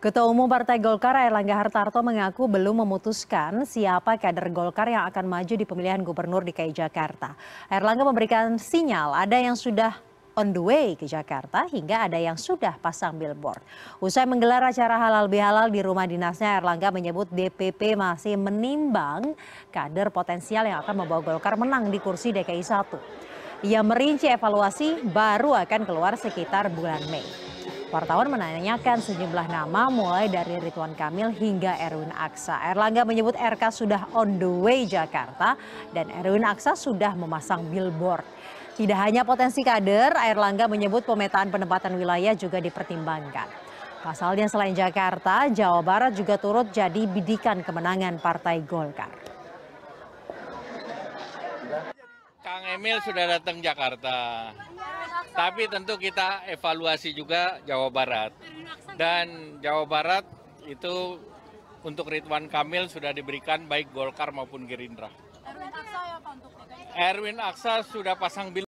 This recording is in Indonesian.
Ketua Umum Partai Golkar Erlangga Hartarto mengaku belum memutuskan siapa kader Golkar yang akan maju di pemilihan gubernur DKI Jakarta. Erlangga memberikan sinyal ada yang sudah on the way ke Jakarta hingga ada yang sudah pasang billboard. Usai menggelar acara halal bihalal di rumah dinasnya, Erlangga menyebut DPP masih menimbang kader potensial yang akan membawa Golkar menang di kursi DKI 1. Ia merinci evaluasi baru akan keluar sekitar bulan Mei. Wartawan menanyakan sejumlah nama mulai dari Ridwan Kamil hingga Erwin Aksa. Erlangga menyebut RK sudah on the way Jakarta dan Erwin Aksa sudah memasang billboard. Tidak hanya potensi kader, Erlangga menyebut pemetaan penempatan wilayah juga dipertimbangkan. Pasalnya selain Jakarta, Jawa Barat juga turut jadi bidikan kemenangan Partai Golkar. Kang Emil sudah datang Jakarta. Tapi tentu kita evaluasi juga Jawa Barat. Dan Jawa Barat itu untuk Ridwan Kamil sudah diberikan baik Golkar maupun Gerindra. Erwin Aksa ya sudah pasang bil